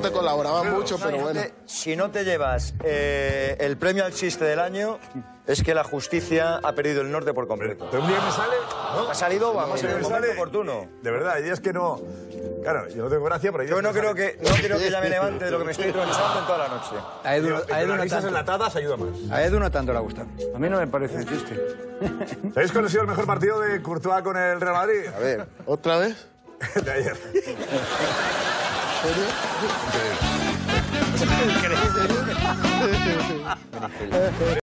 no te colaboraban mucho, pero bueno. no te, si no te llevas eh, el premio al chiste del año, es que la justicia ha perdido el norte por completo. Pero un día me sale. Ha salido, vamos, en me el sale- momento oportuno. De verdad, hay días que no. Claro, yo no tengo gracia, pero Yo no creo que, no creo que ya me levante de lo que me estoy improvisando en toda la noche. A Edu, a Edu no tanto. enlatadas ayuda más. A Edu no tanto le gusta. A mí no me parece un chiste. ¿Sabéis cuál ha sido el mejor partido de Courtois con el Real Madrid? A ver, ¿otra vez? De ayer. serio? ¿En serio? ¿En serio?